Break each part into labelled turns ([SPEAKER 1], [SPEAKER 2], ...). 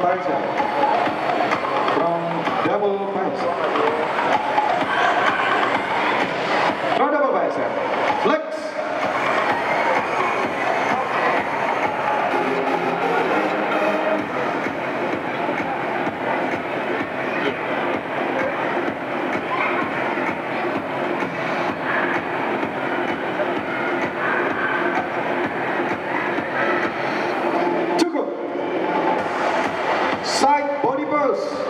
[SPEAKER 1] from Double Baita. Side body pose.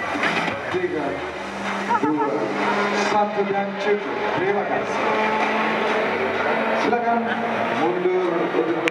[SPEAKER 1] satu dan cukup. Terima kasih. Silakan mundur untuk.